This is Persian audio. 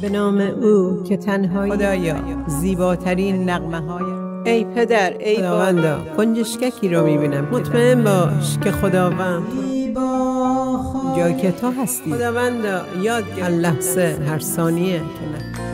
به نام او که تنهایی خدایا زیباترین نقمه های ای پدر ای خداوندا کنجشککی رو می‌بینم مطمئن باش که خداوند جای که تو هستی. خداوندا یاد هر لحظه هر ثانیه که